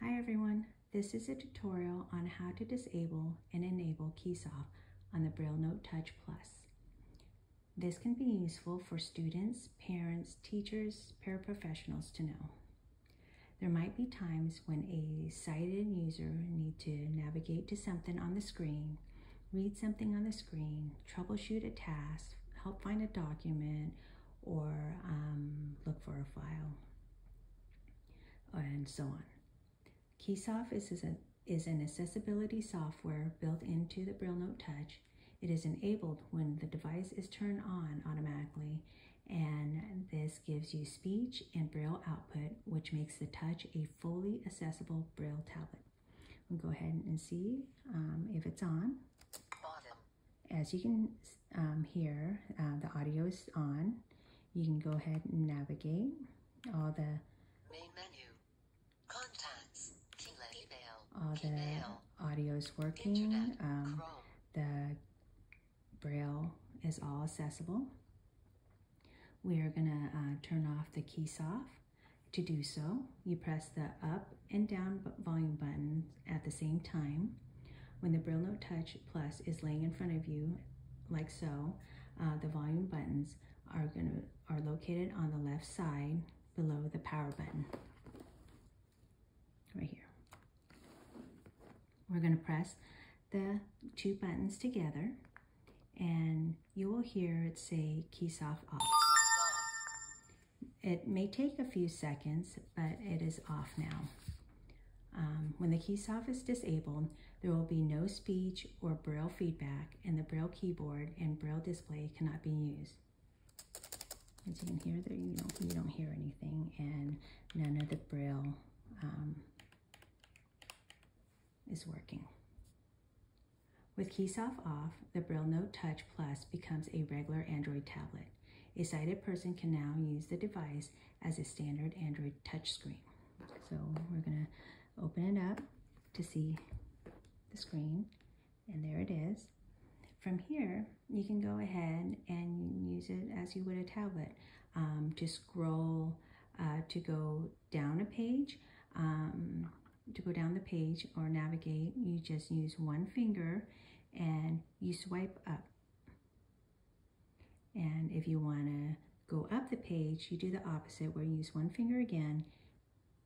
Hi everyone, this is a tutorial on how to disable and enable KeySoft on the BrailleNote Touch Plus. This can be useful for students, parents, teachers, paraprofessionals to know. There might be times when a sighted user need to navigate to something on the screen, read something on the screen, troubleshoot a task, help find a document, or um, look for a file, and so on. KeySoft is, is, a, is an accessibility software built into the BrailleNote Touch. It is enabled when the device is turned on automatically and this gives you speech and Braille output which makes the Touch a fully accessible Braille tablet. We'll go ahead and see um, if it's on. Bottom. As you can um, hear, uh, the audio is on. You can go ahead and navigate all the main menu, contacts, all the audio is working. Um, the braille is all accessible. We are gonna uh, turn off the KeySoft. To do so, you press the up and down volume buttons at the same time. When the BrailleNote Touch Plus is laying in front of you, like so, uh, the volume buttons are gonna are located on the left side below the power button, right here. We're going to press the two buttons together and you will hear it say KeySoft off. off. It may take a few seconds, but it is off now. Um, when the KeySoft is disabled, there will be no speech or Braille feedback and the Braille keyboard and Braille display cannot be used. As you can hear there, you don't, you don't hear anything and none of the Braille um, is working. With KeySoft off, the BrailleNote Touch Plus becomes a regular Android tablet. A sighted person can now use the device as a standard Android touchscreen. So we're gonna open it up to see the screen, and there it is. From here, you can go ahead and use it as you would a tablet um, to scroll, uh, to go down a page, um, to go down the page or navigate, you just use one finger and you swipe up. And if you want to go up the page, you do the opposite where you use one finger again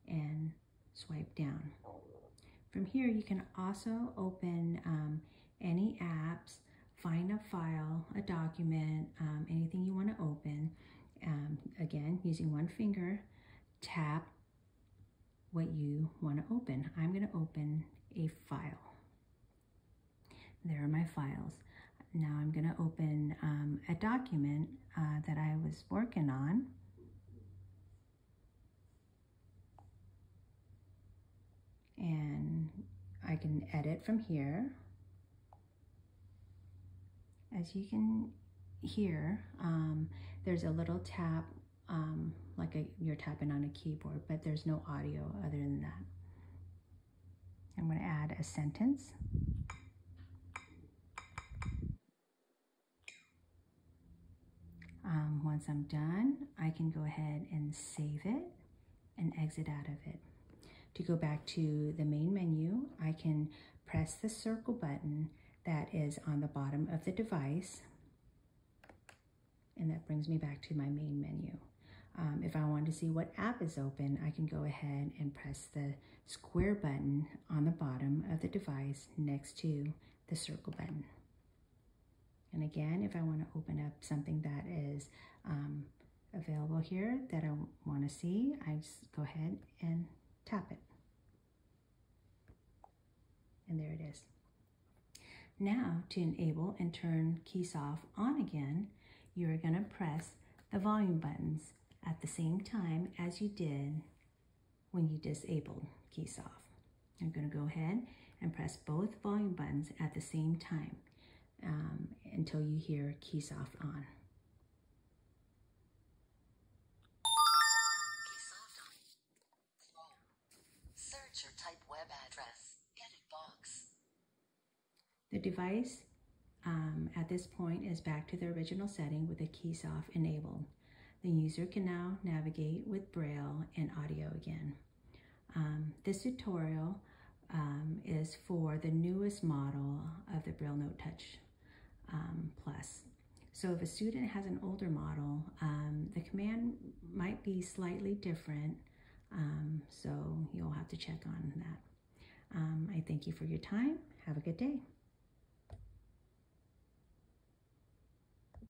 and swipe down. From here, you can also open um, any apps, find a file, a document, um, anything you want to open. Um, again, using one finger, tap what you want to open. I'm going to open a file. There are my files. Now I'm going to open um, a document uh, that I was working on. And I can edit from here. As you can hear, um, there's a little tap um, like a, you're tapping on a keyboard, but there's no audio other than that. I'm going to add a sentence. Um, once I'm done, I can go ahead and save it and exit out of it. To go back to the main menu, I can press the circle button that is on the bottom of the device, and that brings me back to my main menu. Um, if I want to see what app is open, I can go ahead and press the square button on the bottom of the device next to the circle button. And again, if I want to open up something that is um, available here that I want to see, I just go ahead and tap it. And there it is. Now, to enable and turn KeySoft on again, you're going to press the volume buttons at the same time as you did when you disabled KeySoft. I'm going to go ahead and press both volume buttons at the same time um, until you hear KeySoft on. Search or type web address. Edit box. The device um, at this point is back to the original setting with the KeySoft enabled. The user can now navigate with Braille and audio again. Um, this tutorial um, is for the newest model of the BrailleNote Touch um, Plus. So if a student has an older model, um, the command might be slightly different, um, so you'll have to check on that. Um, I thank you for your time. Have a good day.